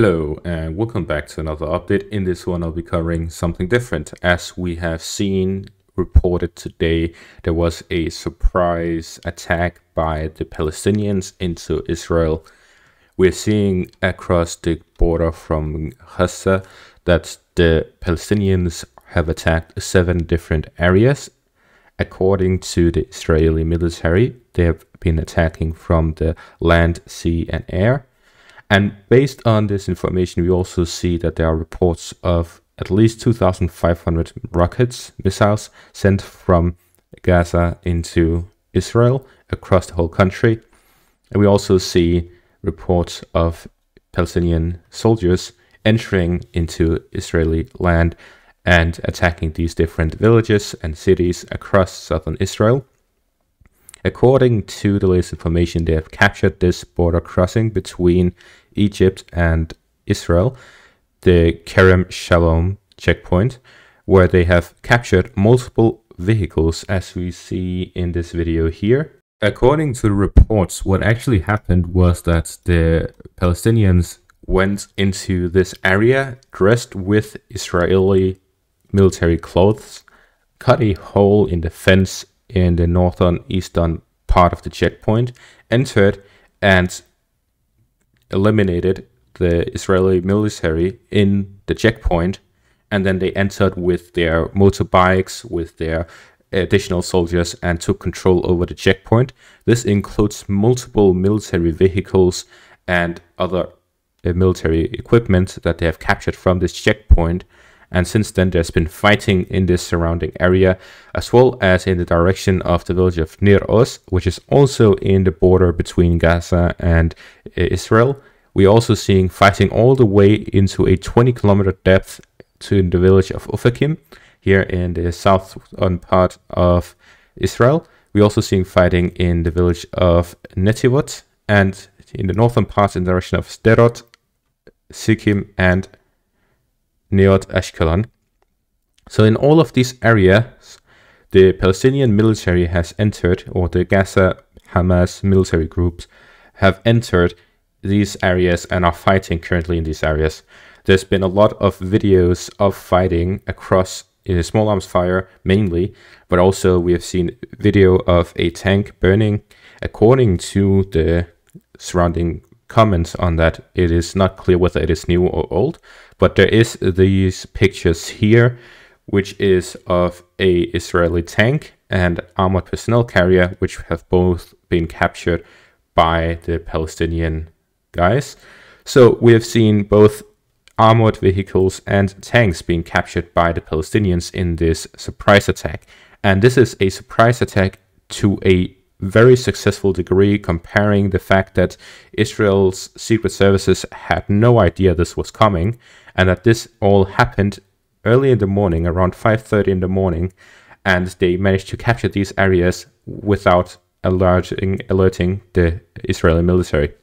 Hello and welcome back to another update. In this one I'll be covering something different. As we have seen reported today, there was a surprise attack by the Palestinians into Israel. We're seeing across the border from Gaza that the Palestinians have attacked seven different areas. According to the Israeli military, they have been attacking from the land, sea, and air. And based on this information, we also see that there are reports of at least 2,500 rockets, missiles sent from Gaza into Israel across the whole country. And we also see reports of Palestinian soldiers entering into Israeli land and attacking these different villages and cities across southern Israel. According to the latest information, they have captured this border crossing between Egypt and Israel, the Kerem Shalom checkpoint, where they have captured multiple vehicles as we see in this video here. According to the reports, what actually happened was that the Palestinians went into this area dressed with Israeli military clothes, cut a hole in the fence in the northern eastern part of the checkpoint, entered and eliminated the Israeli military in the checkpoint, and then they entered with their motorbikes, with their additional soldiers, and took control over the checkpoint. This includes multiple military vehicles and other uh, military equipment that they have captured from this checkpoint. And since then, there's been fighting in this surrounding area, as well as in the direction of the village of Nir Oz, which is also in the border between Gaza and Israel. We're also seeing fighting all the way into a 20 kilometer depth to the village of Ofakim, here in the southern part of Israel. We're also seeing fighting in the village of Netivot and in the northern part in the direction of Sderot, Zikim, and Neot Ashkelon. So in all of these areas, the Palestinian military has entered, or the Gaza Hamas military groups have entered these areas and are fighting currently in these areas. There's been a lot of videos of fighting across in small arms fire mainly, but also we have seen video of a tank burning. According to the surrounding comments on that, it is not clear whether it is new or old, but there is these pictures here, which is of a Israeli tank and armored personnel carrier, which have both been captured by the Palestinian guys. So we have seen both armored vehicles and tanks being captured by the Palestinians in this surprise attack. And this is a surprise attack to a very successful degree comparing the fact that Israel's secret services had no idea this was coming and that this all happened early in the morning around 5:30 in the morning and they managed to capture these areas without alerting alerting the Israeli military.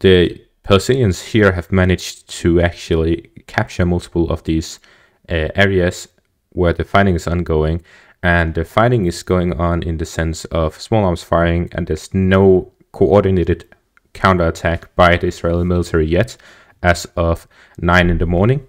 The Palestinians here have managed to actually capture multiple of these uh, areas where the fighting is ongoing and the fighting is going on in the sense of small arms firing and there's no coordinated counterattack by the Israeli military yet as of 9 in the morning.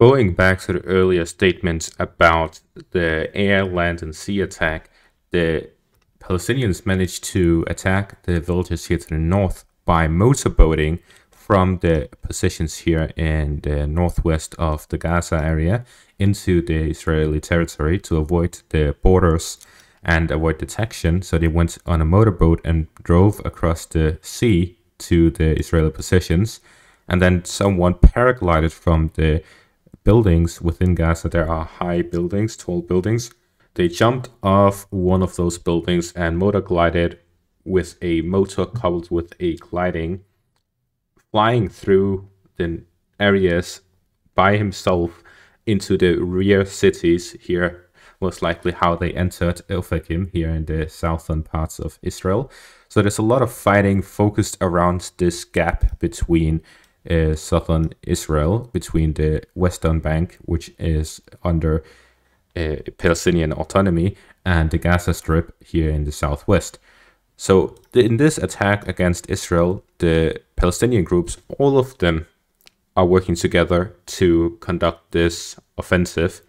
Going back to the earlier statements about the air, land, and sea attack, the Palestinians managed to attack the villages here to the north by motorboating from the positions here in the northwest of the Gaza area into the Israeli territory to avoid the borders and avoid detection. So they went on a motorboat and drove across the sea to the Israeli positions. And then someone paraglided from the buildings within Gaza. There are high buildings, tall buildings. They jumped off one of those buildings and motor glided with a motor coupled with a gliding, flying through the areas by himself into the rear cities here, most likely how they entered Ofakim here in the southern parts of Israel. So there's a lot of fighting focused around this gap between uh, southern Israel, between the western bank, which is under uh, Palestinian autonomy, and the Gaza Strip here in the southwest. So in this attack against Israel, the Palestinian groups, all of them are working together to conduct this offensive.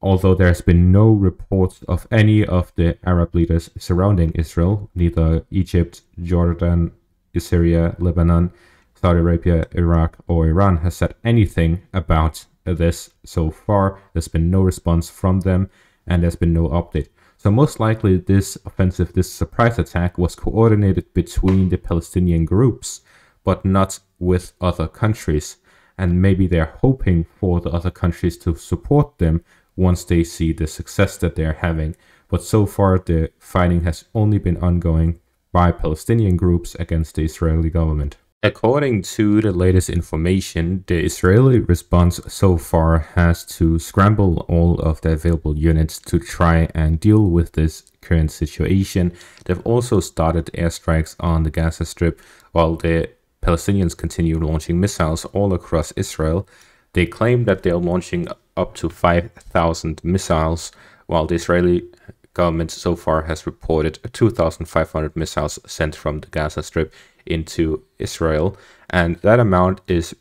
Although there has been no reports of any of the Arab leaders surrounding Israel, neither Egypt, Jordan, Syria, Lebanon, Saudi Arabia, Iraq, or Iran has said anything about this so far. There's been no response from them, and there's been no update. So most likely this offensive, this surprise attack was coordinated between the Palestinian groups, but not with other countries. And maybe they're hoping for the other countries to support them once they see the success that they're having. But so far the fighting has only been ongoing by Palestinian groups against the Israeli government. According to the latest information, the Israeli response so far has to scramble all of the available units to try and deal with this current situation. They've also started airstrikes on the Gaza Strip while the Palestinians continue launching missiles all across Israel. They claim that they're launching up to 5,000 missiles, while the Israeli government so far has reported 2,500 missiles sent from the Gaza Strip into Israel. And that amount is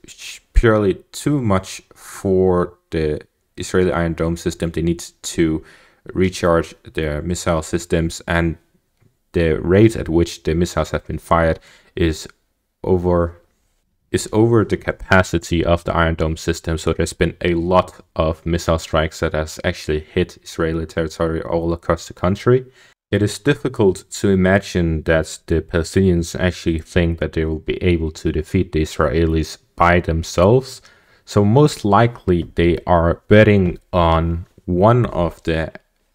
purely too much for the Israeli Iron Dome system. They need to recharge their missile systems, and the rate at which the missiles have been fired is over is over the capacity of the Iron Dome system. So there's been a lot of missile strikes that has actually hit Israeli territory all across the country. It is difficult to imagine that the Palestinians actually think that they will be able to defeat the Israelis by themselves. So most likely they are betting on one of the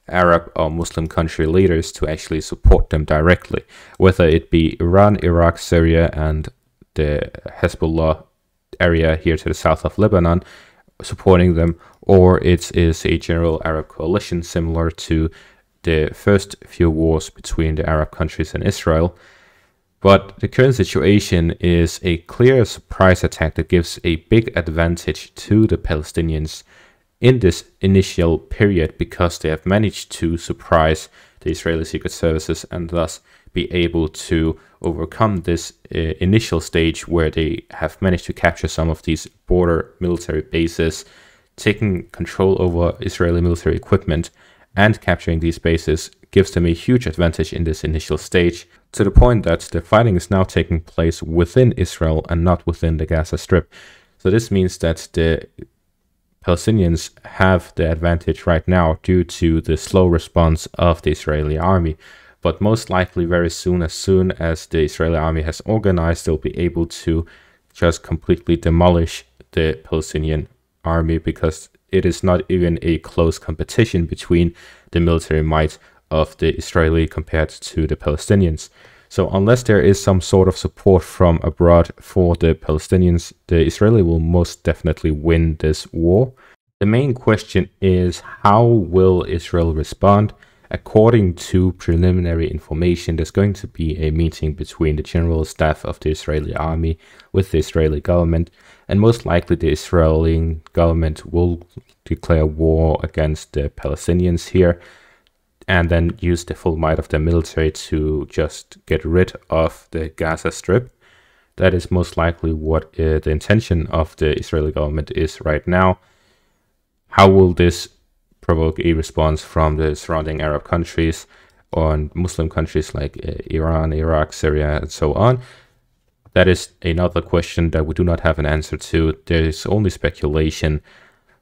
Arab or Muslim country leaders to actually support them directly, whether it be Iran, Iraq, Syria, and the Hezbollah area here to the south of Lebanon supporting them, or it is a general Arab coalition similar to the first few wars between the Arab countries and Israel. But the current situation is a clear surprise attack that gives a big advantage to the Palestinians in this initial period because they have managed to surprise the Israeli secret services and thus be able to overcome this uh, initial stage where they have managed to capture some of these border military bases, taking control over Israeli military equipment, and capturing these bases gives them a huge advantage in this initial stage, to the point that the fighting is now taking place within Israel and not within the Gaza Strip. So this means that the Palestinians have the advantage right now due to the slow response of the Israeli army. But most likely, very soon, as soon as the Israeli army has organized, they'll be able to just completely demolish the Palestinian army because it is not even a close competition between the military might of the Israeli compared to the Palestinians. So unless there is some sort of support from abroad for the Palestinians, the Israeli will most definitely win this war. The main question is how will Israel respond? According to preliminary information, there's going to be a meeting between the general staff of the Israeli army with the Israeli government, and most likely the Israeli government will declare war against the Palestinians here and then use the full might of the military to just get rid of the Gaza Strip. That is most likely what uh, the intention of the Israeli government is right now. How will this provoke a response from the surrounding Arab countries or Muslim countries like uh, Iran, Iraq, Syria, and so on. That is another question that we do not have an answer to. There is only speculation.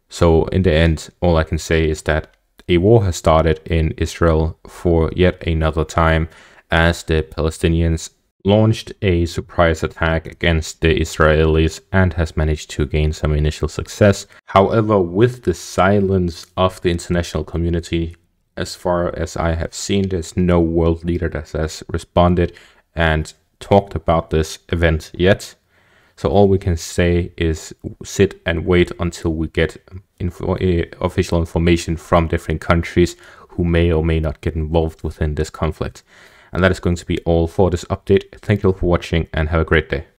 So, in the end, all I can say is that a war has started in Israel for yet another time as the Palestinians launched a surprise attack against the Israelis and has managed to gain some initial success. However, with the silence of the international community, as far as I have seen, there's no world leader that has responded and talked about this event yet. So all we can say is sit and wait until we get info uh, official information from different countries who may or may not get involved within this conflict. And that is going to be all for this update. Thank you all for watching and have a great day.